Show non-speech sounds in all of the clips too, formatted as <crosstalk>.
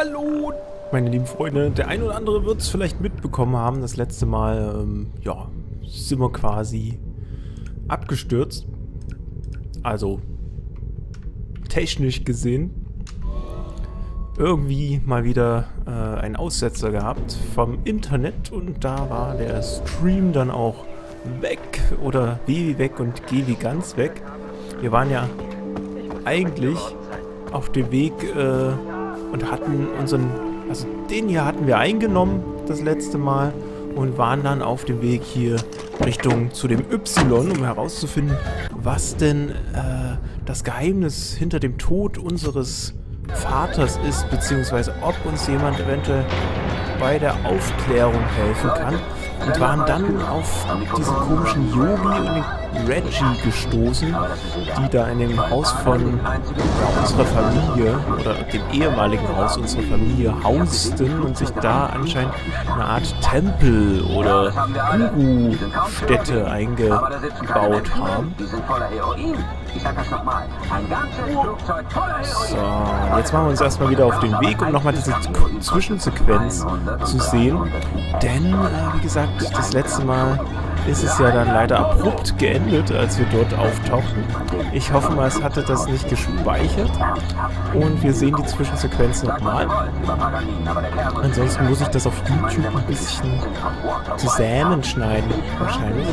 Hallo, meine lieben Freunde. Der ein oder andere wird es vielleicht mitbekommen haben. Das letzte Mal, ähm, ja, sind wir quasi abgestürzt. Also, technisch gesehen. Irgendwie mal wieder äh, einen Aussetzer gehabt vom Internet und da war der Stream dann auch weg oder wie weg und G wie ganz weg. Wir waren ja eigentlich auf dem Weg äh, und hatten unseren, also den hier hatten wir eingenommen das letzte Mal und waren dann auf dem Weg hier Richtung zu dem Y, um herauszufinden, was denn äh, das Geheimnis hinter dem Tod unseres Vaters ist, beziehungsweise ob uns jemand eventuell bei der Aufklärung helfen kann. Und waren dann auf diesen komischen Yogi und den Reggie gestoßen, die da in dem Haus von unserer Familie oder dem ehemaligen Haus unserer Familie hausten und sich da anscheinend eine Art Tempel oder Guru-Stätte eingebaut haben. So, jetzt machen wir uns erstmal wieder auf den Weg, um nochmal diese Zwischensequenz zu sehen. Denn, äh, wie gesagt, das letzte Mal ist es ja dann leider abrupt geendet, als wir dort auftauchten. Ich hoffe mal, es hatte das nicht gespeichert. Und wir sehen die Zwischensequenz nochmal. Ansonsten muss ich das auf YouTube ein bisschen zusammenschneiden, wahrscheinlich.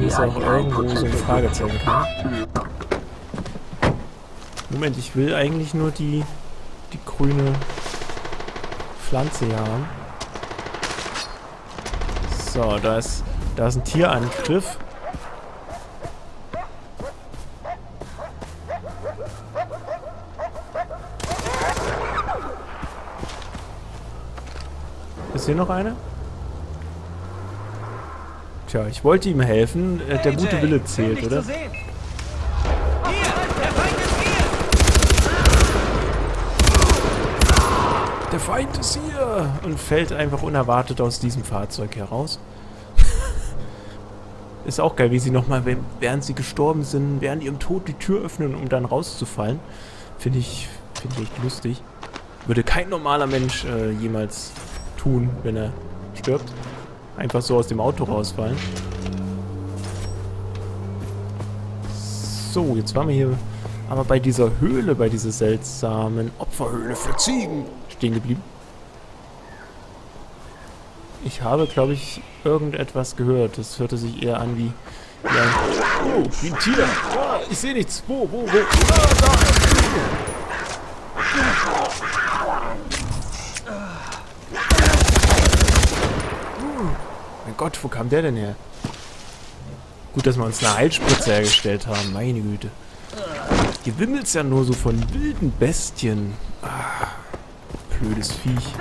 Ist auch irgendwo so ein Fragezeichen. Moment, ich will eigentlich nur die, die grüne Pflanze hier haben. So, da ist, da ist ein Tierangriff. Ist hier noch eine? Tja, ich wollte ihm helfen. Äh, der gute Wille zählt, oder? Feind ist hier! Und fällt einfach unerwartet aus diesem Fahrzeug heraus. <laughs> ist auch geil, wie sie nochmal, während sie gestorben sind, während ihrem Tod die Tür öffnen, um dann rauszufallen. Finde ich, finde ich lustig. Würde kein normaler Mensch äh, jemals tun, wenn er stirbt. Einfach so aus dem Auto rausfallen. So, jetzt waren wir hier aber bei dieser Höhle, bei dieser seltsamen Opferhöhle für Ziegen stehen geblieben. Ich habe, glaube ich, irgendetwas gehört. Das hörte sich eher an wie, wie ein... Oh, wie ein Tier. Ah, ich sehe nichts. Wo, wo, wo? Ah, da. Mein Gott, wo kam der denn her? Gut, dass wir uns eine Heilspritze hergestellt haben. Meine Güte. Hier wimmelt's ja nur so von wilden Bestien. Ah blödes Viech.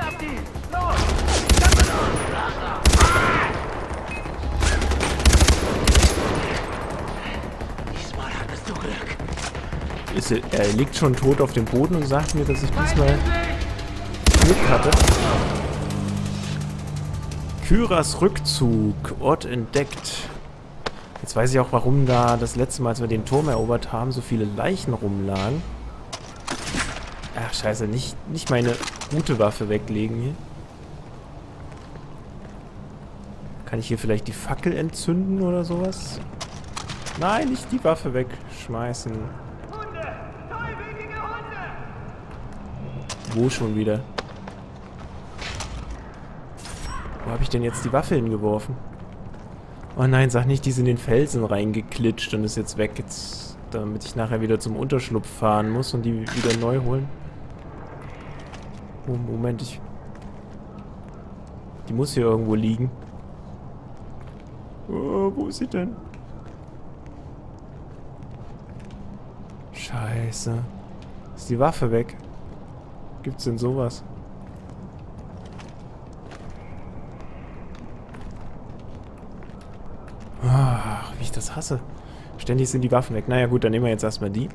Ist er, er liegt schon tot auf dem Boden und sagt mir, dass ich diesmal Glück hatte. Kyras Rückzug. Ort entdeckt. Jetzt weiß ich auch, warum da das letzte Mal, als wir den Turm erobert haben, so viele Leichen rumlagen. Ach, scheiße. Nicht, nicht meine gute Waffe weglegen hier. Kann ich hier vielleicht die Fackel entzünden oder sowas? Nein, nicht die Waffe wegschmeißen. Hunde! Hunde! Wo schon wieder? Wo habe ich denn jetzt die Waffe hingeworfen? Oh nein, sag nicht, die sind in den Felsen reingeklitscht und ist jetzt weg. Jetzt, damit ich nachher wieder zum Unterschlupf fahren muss und die wieder neu holen. Moment, ich... Die muss hier irgendwo liegen. Oh, wo ist sie denn? Scheiße. Ist die Waffe weg? Gibt's denn sowas? Ach, wie ich das hasse. Ständig sind die Waffen weg. Naja gut, dann nehmen wir jetzt erstmal die.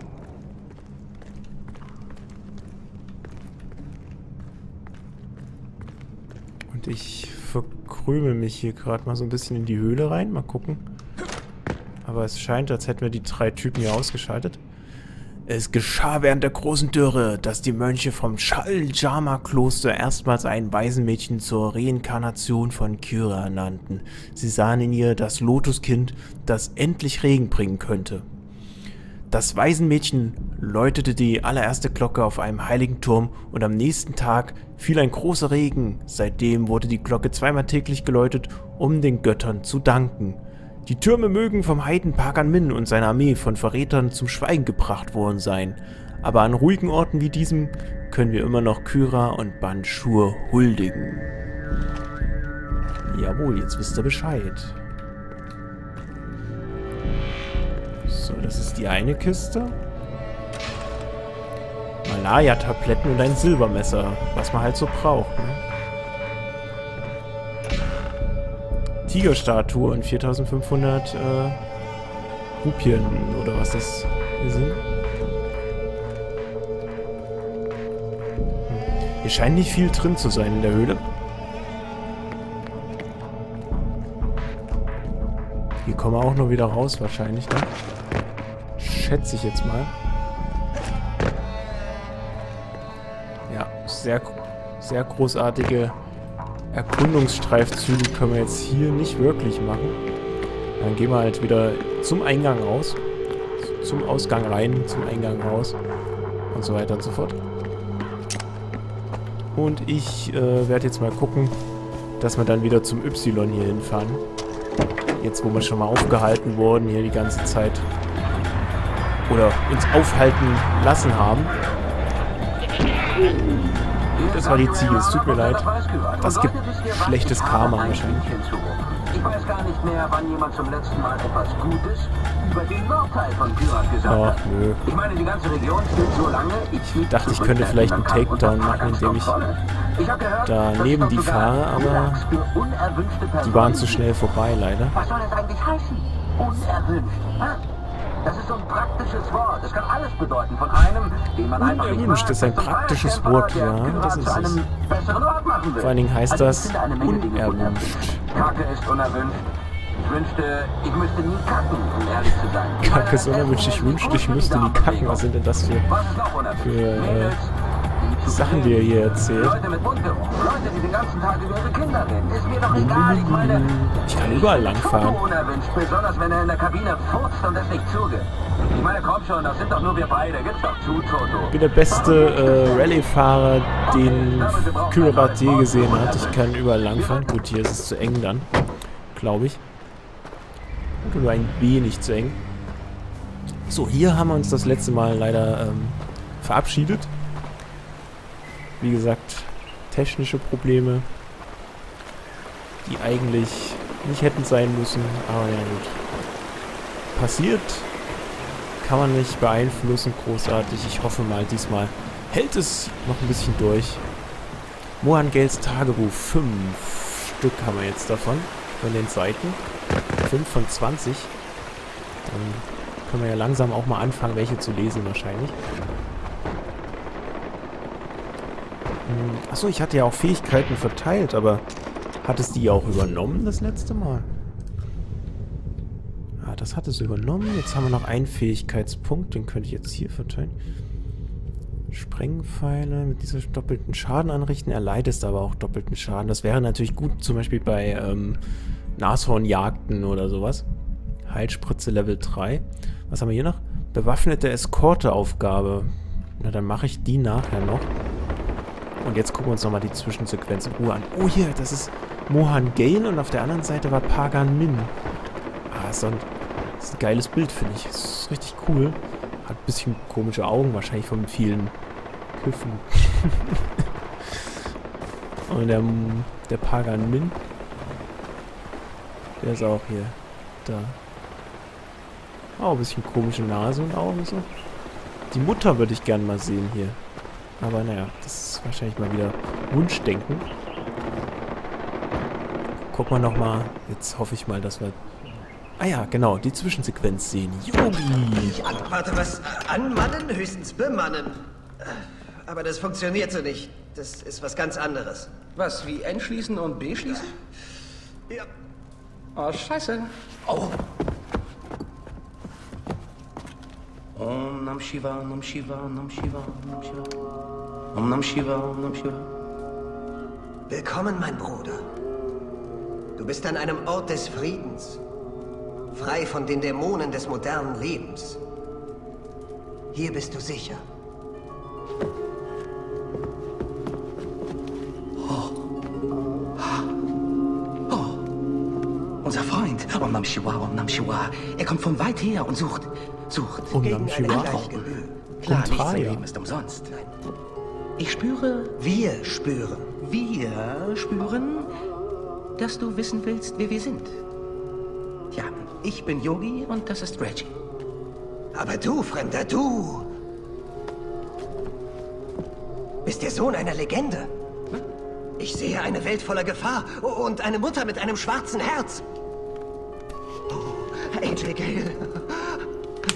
ich verkrümel mich hier gerade mal so ein bisschen in die Höhle rein. Mal gucken. Aber es scheint, als hätten wir die drei Typen hier ausgeschaltet. Es geschah während der großen Dürre, dass die Mönche vom Chal-Jama-Kloster erstmals ein Waisenmädchen zur Reinkarnation von Kyra ernannten. Sie sahen in ihr das Lotuskind, das endlich Regen bringen könnte. Das Waisenmädchen läutete die allererste Glocke auf einem heiligen Turm und am nächsten Tag fiel ein großer Regen. Seitdem wurde die Glocke zweimal täglich geläutet, um den Göttern zu danken. Die Türme mögen vom Heiden Pagan Min und seiner Armee von Verrätern zum Schweigen gebracht worden sein, aber an ruhigen Orten wie diesem können wir immer noch Kyra und Banshur huldigen. Jawohl, jetzt wisst ihr Bescheid. So, das ist die eine Kiste. Malaya-Tabletten und ein Silbermesser, was man halt so braucht, ne? Tigerstatue und 4500 äh, Rupien oder was das hier sind. Hm. Hier scheint nicht viel drin zu sein in der Höhle. Kommen auch noch wieder raus wahrscheinlich, ne? Schätze ich jetzt mal. Ja, sehr, sehr großartige Erkundungsstreifzüge können wir jetzt hier nicht wirklich machen. Dann gehen wir halt wieder zum Eingang raus. Zum Ausgang rein, zum Eingang raus. Und so weiter und so fort. Und ich äh, werde jetzt mal gucken, dass wir dann wieder zum Y hier hinfahren. Jetzt, wo wir schon mal aufgehalten wurden, hier die ganze Zeit. Oder uns aufhalten lassen haben. Das war die Ziege, es tut mir leid. Das gibt schlechtes Karma wahrscheinlich. Ich weiß gar nicht mehr, wann jemand zum letzten Mal etwas Gutes über den Nordteil von Pyrat gesagt oh, hat. Nö. Ich meine, die ganze Region steht so lange. Ich dachte, ich könnte vielleicht einen Takedown machen, indem ich daneben die fahre, aber die waren zu schnell vorbei, leider. Was soll das eigentlich heißen? Unerwünscht. Das ist so ein praktisches Wort. Es kann alles bedeuten. Von einem, den man einfach Unerwünscht ist ein praktisches Wort, ja. Das ist es. Vor allen Dingen heißt das unerwünscht. Kacke ist unerwünscht. Ich wünschte, ich müsste nie kacken, um ehrlich zu sein. Kacke ist unerwünscht. Ich wünschte, ich müsste nie kacken. Was sind denn das für, für äh, Sachen, die er hier erzählt. Leute mit Mundgeruch, Leute, die den ganzen Tag über ihre Kinder reden. Ist mir doch egal, ich meine... Ich kann überall langfahren. unerwünscht, besonders wenn er in der Kabine furzt und es nicht zugeht. Ich meine, komm schon, das sind doch nur wir beide. Gib's doch zu, Toto. Ich bin der beste äh, Rallye-Fahrer, den Kyrat je gesehen hat. Ich kann überall langfahren. Gut, hier ist es zu eng dann, glaube ich. Nur ein wenig zu eng. So, hier haben wir uns das letzte Mal leider ähm, verabschiedet. Wie gesagt, technische Probleme, die eigentlich nicht hätten sein müssen. Aber ja gut. Passiert. Kann man nicht beeinflussen, großartig. Ich hoffe mal, diesmal hält es noch ein bisschen durch. Mohan Gels Tagebuch. Fünf Stück haben wir jetzt davon. Von den Seiten. Fünf von 20. Dann können wir ja langsam auch mal anfangen, welche zu lesen wahrscheinlich. Hm, achso, ich hatte ja auch Fähigkeiten verteilt, aber hat es die auch übernommen das letzte Mal? Ah, das hat es übernommen. Jetzt haben wir noch einen Fähigkeitspunkt, den könnte ich jetzt hier verteilen. Sprengpfeile mit dieser doppelten Schaden anrichten. Erleidest aber auch doppelten Schaden. Das wäre natürlich gut, zum Beispiel bei ähm, Nashornjagden oder sowas. Heilspritze Level 3. Was haben wir hier noch? Bewaffnete Eskorte-Aufgabe. Na, dann mache ich die nachher noch. Und jetzt gucken wir uns nochmal die Zwischensequenz in Ruhe an. Oh, hier, das ist Mohan Gale und auf der anderen Seite war Pagan Min. Ah, ist, ein, ist ein geiles Bild, finde ich. Das ist richtig cool. Hat ein bisschen komische Augen, wahrscheinlich von vielen Kiffen. <laughs> und der, der Pagan Min, der ist auch hier. Da. Auch ein bisschen komische Nase und Augen so. Die Mutter würde ich gerne mal sehen hier. Aber naja, das ist wahrscheinlich mal wieder Wunschdenken. Gucken wir nochmal. Jetzt hoffe ich mal, dass wir... Ah ja, genau, die Zwischensequenz sehen. Yogi! Ich antworte was anmannen, höchstens bemannen. Aber das funktioniert so nicht. Das ist was ganz anderes. Was, wie N schließen und B schließen? Ja. Oh, scheiße. Oh. Om Nam Shiva, Nam Shiva, Nam Shiva, Nam Shiva. Om Nam Shiva, Om Nam Shiva. Willkommen, mein Bruder. Du bist an einem Ort des Friedens, frei von den Dämonen des modernen Lebens. Hier bist du sicher. Unser Freund, Om Nam Shiva, Om Nam Shiva. Er kommt von weit her und sucht, sucht. Om Gegen eine Gebühr. Klar, nichts im Leben ist umsonst. Ich spüre, Wir spüren. wir spüren, dass du wissen willst, wer wir sind. Ja, ich bin Yogi und das ist Reggie. Aber du, Fremder, du bist der Sohn einer Legende. Ich sehe eine Welt voller Gefahr und eine Mutter mit einem schwarzen Herz. Oh, AJ Gale.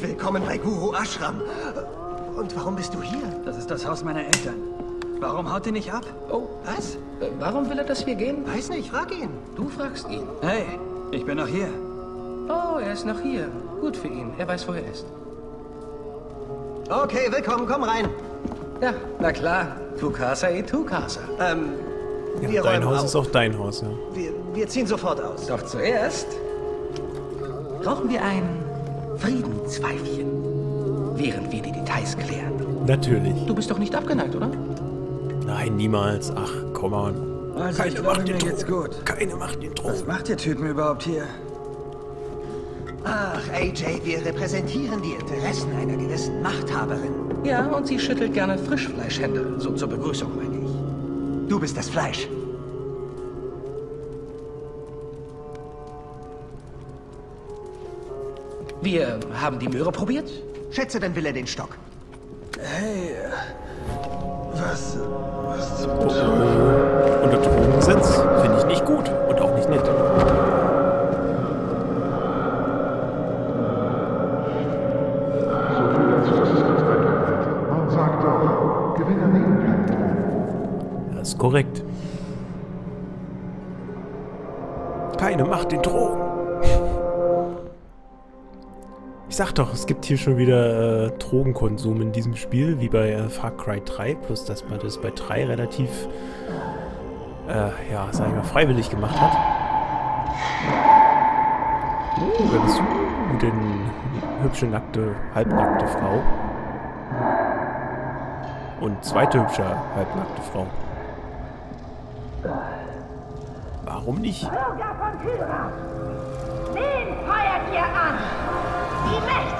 Willkommen bei Guru Ashram. Und warum bist du hier? Das ist das Haus meiner Eltern. Warum haut ihr nicht ab? Oh, Was? äh, warum will er, dass wir gehen? Weiß nicht, frag ihn. Du fragst ihn. Hey, ich bin noch hier. Oh, er ist noch hier. Gut für ihn. Er weiß, wo er ist. Okay, willkommen, komm rein. Ja, na klar. Tu casa e tu casa. Ähm, Ja, dein Haus auf. ist auch dein Haus, ja. Wir, wir ziehen sofort aus. Doch zuerst rauchen wir ein Friedenspfeifchen, während wir die Details klären. Natürlich. Du bist doch nicht abgeneigt, oder? Nein, niemals. Ach, come on. Also, glaube, mir geht's gut. Keine macht den Was Drogen. macht ihr Typen überhaupt hier? Ach, AJ, wir repräsentieren die Interessen einer gewissen Machthaberin. Ja, und sie schüttelt gerne Frischfleischhände, so zur Begrüßung, meine ich. Du bist das Fleisch. Wir haben die Möhre probiert. Schätze, dann will er den Stock. Hey, was, was zum Unter Drogengesetz finde ich nicht gut und auch nicht nett. Das ist korrekt. Keine Macht den Drogen. Sag doch, es gibt hier schon wieder äh, Drogenkonsum in diesem Spiel, wie bei äh, Far Cry 3, plus dass man das bei 3 relativ, äh, ja, sag ich mal, freiwillig gemacht hat. Oh, bist du denn? Hübsche, nackte, halbnackte Frau. Und zweite hübsche, halbnackte Frau. Warum nicht? Bürger von Kyra! Wen feuert ihr an? Die mächtigen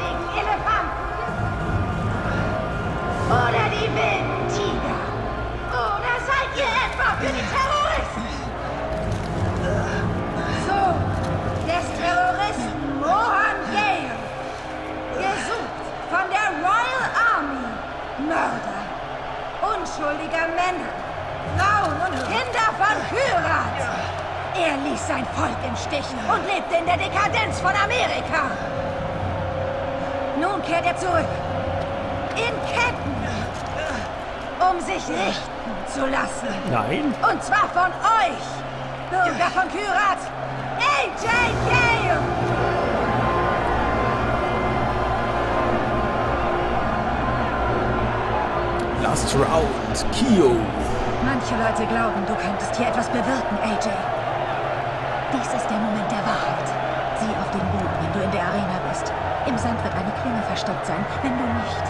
Sich richten zu lassen. Nein. Und zwar von euch. Bürger von Kyrat. AJ Gale. Last Round. Kyo. Manche Leute glauben, du könntest hier etwas bewirken, AJ. Dies ist der Moment der Wahrheit. Sieh auf den Boden, wenn du in der Arena bist. Im Sand wird eine Klinge versteckt sein. Wenn du nicht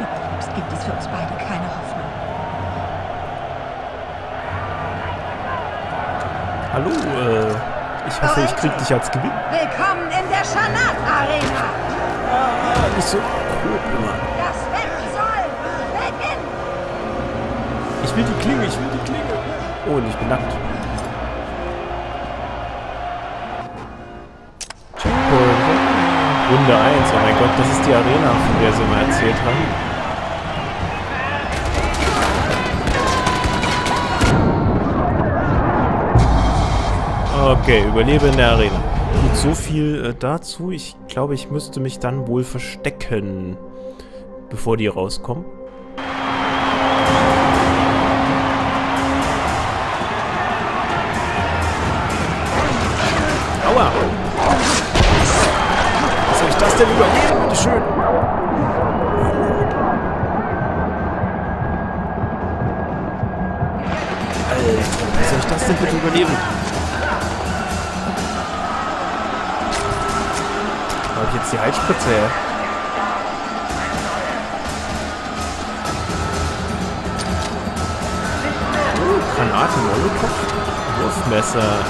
überlebst, gibt es für uns beide keine Hoffnung. Hallo, äh, ich hoffe, ich krieg dich als Gewinn. Willkommen in der Schanat-Arena. Nicht so grob immer. Das Wetten soll beginnen. Ich will die Klinge, ich will die Klinge. Oh, und ich bin nackt. Checkpoint. Runde 1. Oh mein Gott, das ist die Arena, von der sie mal erzählt haben. Okay, überlebe in der Arena. Gut, so viel äh, dazu. Ich glaube, ich müsste mich dann wohl verstecken, bevor die rauskommen. Aua! Was soll ich das denn überleben? Bitteschön! Alter, wie soll ich das denn bitte überleben? Ich jetzt die Heilspritze her? Oh, Granaten, Molotow, Wurfmesser.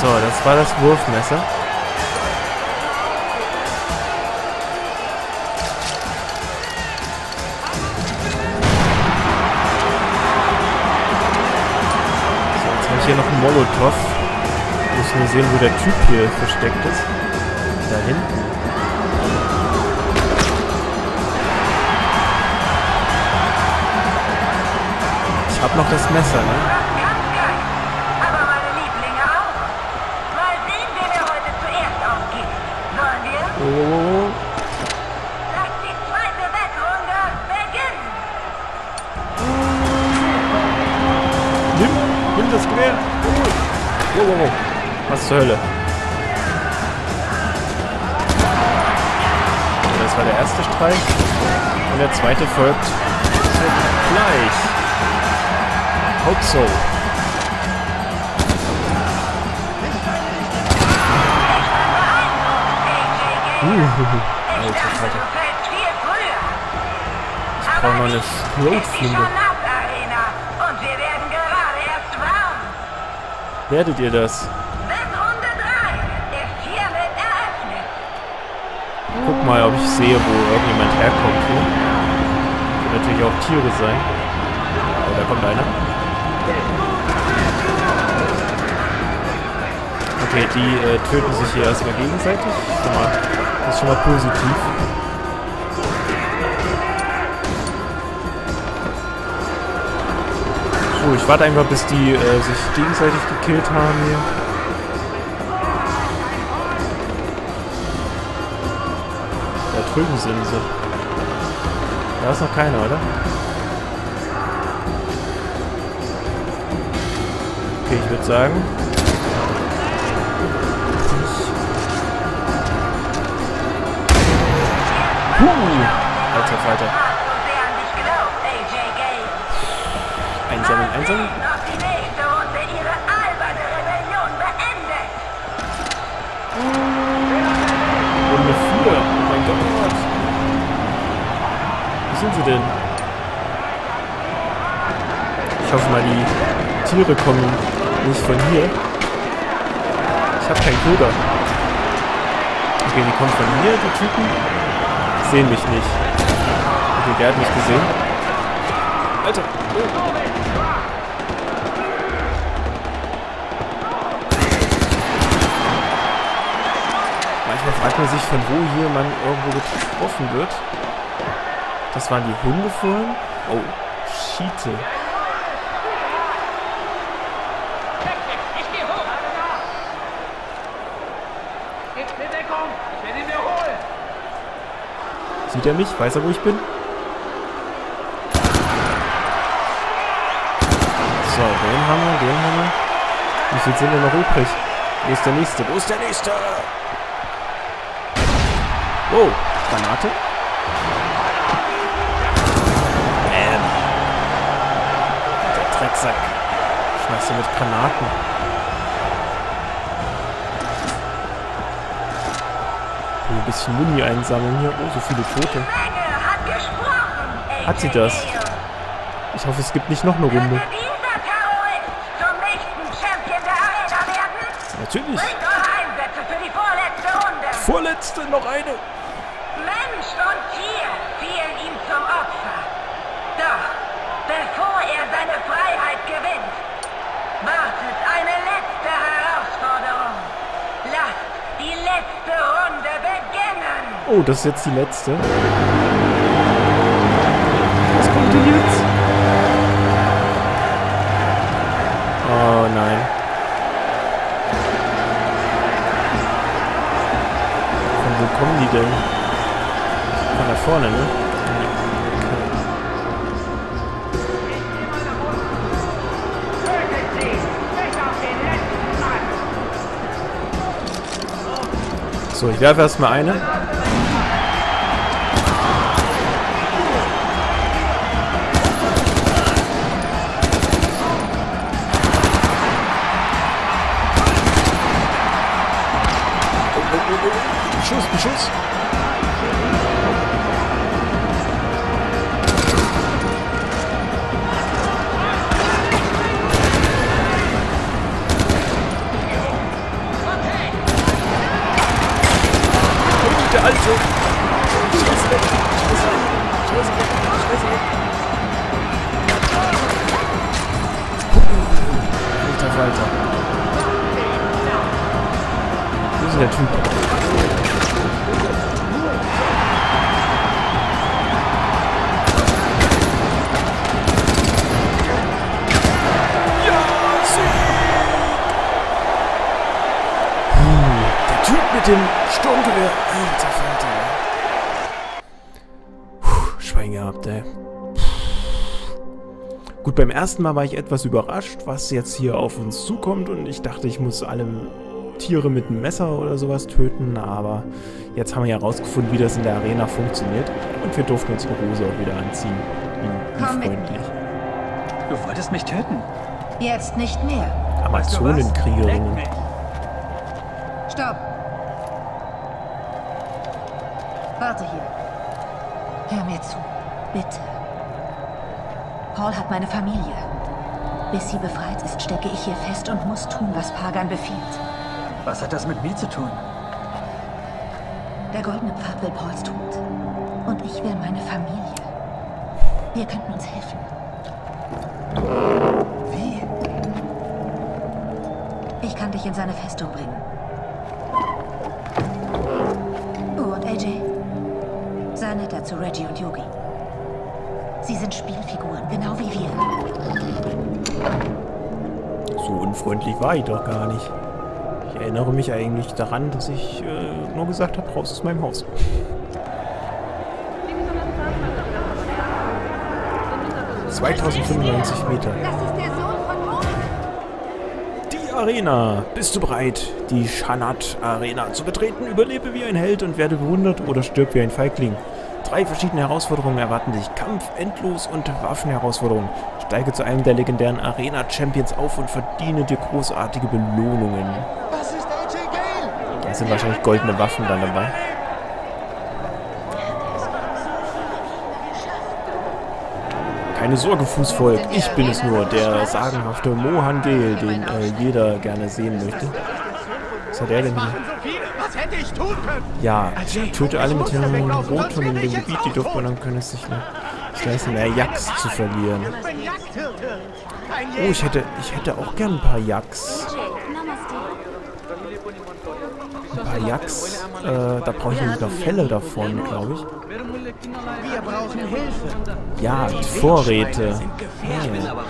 So, das war das Wurfmesser. Molotow. Muss nur sehen, wo der Typ hier versteckt ist. Da hinten. Ich habe noch das Messer, ne? Oh, nimm, nimm das Gewehr. Wow, wow, wow. Was zur Hölle? Das war der erste Streich. Und der zweite folgt gleich. Hope so. Alter, Alter. Ich brauche noch eine Schrotflinte. Werdet ihr das? Wettrunde 3 ist hiermit eröffnet. Guck mal, ob ich sehe, wo irgendjemand herkommt hier. Können natürlich auch Tiere sein. Oh, da kommt einer. Okay, die äh, töten sich hier erstmal gegenseitig. Das ist schon mal positiv. So, ich warte einfach, bis die äh, sich gegenseitig gekillt haben hier. Da drüben sind sie. Da ist noch keiner, oder? Okay, ich würde sagen. Puh! Alter Falter. Hast du sehr an dich geglaubt, AJ Gale. Einsammeln, einsammeln. Runde ihre alberne Rebellion beendet. Runde 4. Oh mein Gott. Wo sind sie denn? Ich hoffe mal, die Tiere kommen nicht von hier. Ich habe keinen Köder. Okay, die kommen von hier, die Typen. Sehen mich nicht. Okay, der hat mich gesehen. Alter. Manchmal fragt man sich, von wo hier man irgendwo getroffen wird. Das waren die Hunde vorhin. Oh, Schiete. Sieht er mich? Weiß er, wo ich bin? So, den haben wir, den haben wir. Wie viel sind denn noch übrig? Wo ist der nächste? Wo ist der nächste? Oh, Granate. Bam. Der Drecksack. Schmeißt mit Granaten. Ein bisschen Muni einsammeln hier. Oh, so viele Tote. Hat sie das? Ich hoffe, es gibt nicht noch eine Runde. Könnte dieser Terrorist zum nächsten Champion der Arena werden? Natürlich. Vorletzte, noch eine. Mensch und Tier fielen ihm zum Opfer. Doch, bevor er seine Freiheit gewinnt, wartet eine letzte Herausforderung. Lasst die letzte Runde beginnen. Oh, das ist jetzt die letzte. Was kommt denn jetzt? Oh nein. kommen die denn? Von da vorne, ne? So, ich werfe erstmal eine. Ist denn der Typ? Mit dem Sturmgewehr. Alter Falter. Puh, Schwein gehabt, ey. Gut, beim ersten Mal war ich etwas überrascht, was jetzt hier auf uns zukommt und ich dachte, ich muss alle Tiere mit einem Messer oder sowas töten, aber jetzt haben wir ja herausgefunden, wie das in der Arena funktioniert und wir durften uns die Hose auch wieder anziehen. Wie, wie Komm mit freundlich. Du wolltest mich töten. Jetzt nicht mehr. Amazonenkriegerinnen. Stopp. Warte hier. Hör mir zu. Bitte. Paul hat meine Familie. Bis sie befreit ist, stecke ich hier fest und muss tun, was Pagan befiehlt. Was hat das mit mir zu tun? Der goldene Pfad will Pauls Tod. Und ich will meine Familie. Wir könnten uns helfen. Wie? Ich kann dich in seine Festung bringen. Oh, und AJ? Sei netter zu Reggie und Yogi. Sie sind Spielfiguren, genau wie wir. So unfreundlich war ich doch gar nicht. Erinnere mich eigentlich daran, dass ich äh, nur gesagt habe, raus aus meinem Haus. ...2095 Meter. Die Arena. Bist du bereit, die Shanat Arena zu betreten? Überlebe wie ein Held und werde bewundert oder stirb wie ein Feigling. Drei verschiedene Herausforderungen erwarten dich. Kampf, Endlos und Waffenherausforderungen. Steige zu einem der legendären Arena-Champions auf und verdiene dir großartige Belohnungen. Sind wahrscheinlich goldene Waffen dann dabei. Keine Sorge, Fußvolk. Ich bin es nur, der sagenhafte Mohan Gale, den äh, jeder gerne sehen möchte. Was hat er denn hier? Ja, töte alle mit dem Roton in dem Gebiet, die dann können es sich nicht leisten, mehr Jacks zu verlieren. Oh, ich hätte, ich hätte auch gern ein paar Jacks. Ein paar Jacks. Äh, da brauche ich nämlich noch Fälle davon, glaube ich. Wir brauchen Hilfe. Ja, Vorräte. Sehr nah.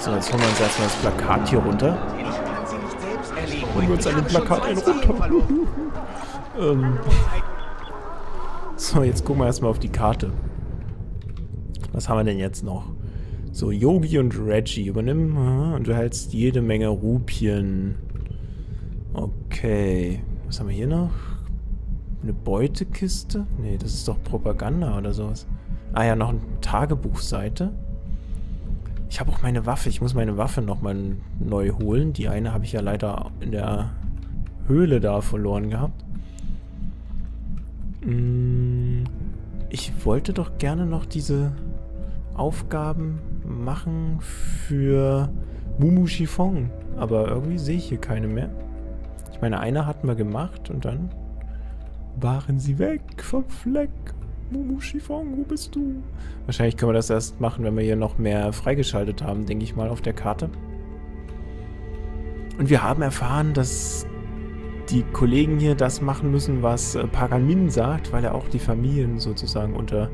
So, jetzt holen wir uns erstmal das Plakat hier runter. Holen wir uns an dem Plakat einen runter. <laughs> ähm. So, jetzt gucken wir erstmal auf die Karte. Was haben wir denn jetzt noch? So, Yogi und Reggie übernimm und du hältst jede Menge Rupien. Okay. Was haben wir hier noch? Eine Beutekiste? Nee, das ist doch Propaganda oder sowas. Ah ja, noch eine Tagebuchseite. Ich habe auch meine Waffe. Ich muss meine Waffe nochmal neu holen. Die eine habe ich ja leider in der Höhle da verloren gehabt. Mm, Ich wollte doch gerne noch diese Aufgaben machen für Mumu Chiffon. Aber irgendwie sehe ich hier keine mehr. Ich meine, eine hatten wir gemacht und dann waren sie weg vom Fleck. Mumu Chiffon, wo bist du? Wahrscheinlich können wir das erst machen, wenn wir hier noch mehr freigeschaltet haben, denke ich mal, auf der Karte. Und wir haben erfahren, dass die Kollegen hier das machen müssen, was äh, Pagan Min sagt, weil er auch die Familien sozusagen unter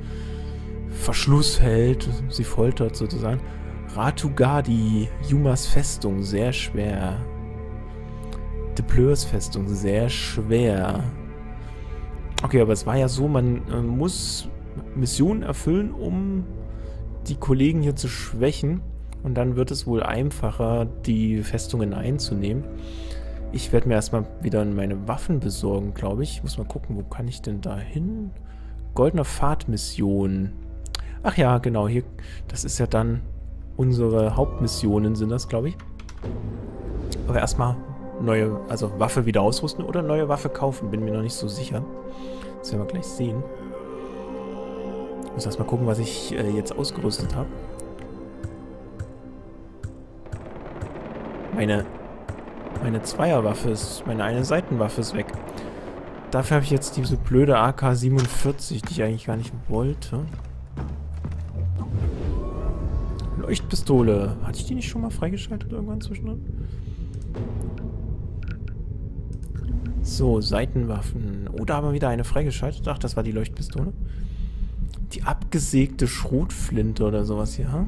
Verschluss hält, sie foltert sozusagen. Ratugadi, Yumas Festung, sehr schwer. Depleurs Festung, sehr schwer. Okay, aber es war ja so, man äh, muss Missionen erfüllen, um die Kollegen hier zu schwächen. Und dann wird es wohl einfacher, die Festungen einzunehmen. Ich werde mir erstmal wieder meine Waffen besorgen, glaube ich. Ich muss mal gucken, wo kann ich denn da hin? Goldener Fahrtmission. Ach ja, genau, hier, das ist ja dann unsere Hauptmissionen sind das, glaube ich. Aber erstmal neue, also Waffe wieder ausrüsten oder neue Waffe kaufen, bin mir noch nicht so sicher. Das werden wir gleich sehen. Ich muss erstmal gucken, was ich äh, jetzt ausgerüstet habe. Meine, meine Zweierwaffe ist, meine eine Seitenwaffe ist weg. Dafür habe ich jetzt diese blöde AK-47, die ich eigentlich gar nicht wollte. Leuchtpistole. Hatte ich die nicht schon mal freigeschaltet irgendwann zwischendrin? So, Seitenwaffen. Oh, da haben wir wieder eine freigeschaltet. Ach, das war die Leuchtpistole. Die abgesägte Schrotflinte oder sowas hier.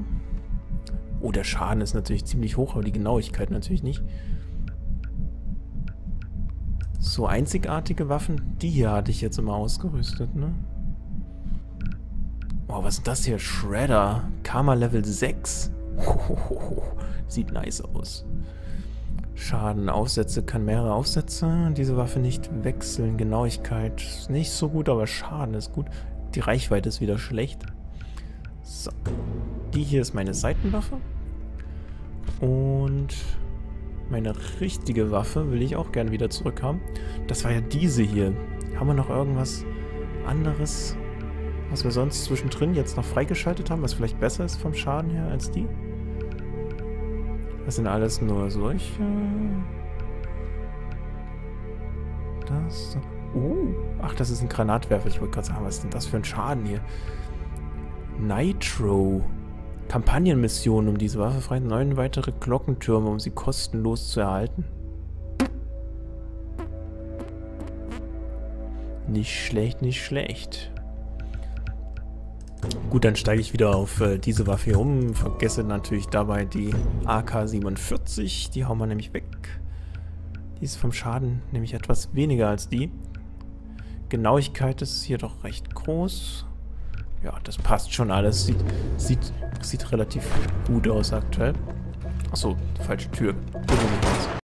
Oh, der Schaden ist natürlich ziemlich hoch, aber die Genauigkeit natürlich nicht. So einzigartige Waffen, die hier hatte ich jetzt immer ausgerüstet, ne? Oh, was ist das hier? Shredder. Karma Level 6. Hohoho. <laughs> Sieht nice aus. Schaden, Aufsätze, kann mehrere Aufsätze. Diese Waffe nicht wechseln. Genauigkeit ist nicht so gut, aber Schaden ist gut. Die Reichweite ist wieder schlecht. So. Die hier ist meine Seitenwaffe. Und meine richtige Waffe will ich auch gerne wieder zurückhaben. Das war ja diese hier. Haben wir noch irgendwas anderes, was wir sonst zwischendrin jetzt noch freigeschaltet haben, was vielleicht besser ist vom Schaden her als die? Das sind alles nur solche. Das. Oh. Ach, das ist ein Granatwerfer. Ich wollte gerade sagen, was ist denn das für ein Schaden hier? Nitro. Kampagnenmission, um diese Waffe frei. Neun weitere Glockentürme, um sie kostenlos zu erhalten. Nicht schlecht, nicht schlecht. Gut, dann steige ich wieder auf äh, diese Waffe hier um. Vergesse natürlich dabei die AK-47. Die hauen wir nämlich weg. Die ist vom Schaden nämlich etwas weniger als die. Genauigkeit ist hier doch recht groß. Ja, das passt schon alles. Sieht, sieht, sieht relativ gut aus aktuell. Achso, falsche Tür. Jetzt.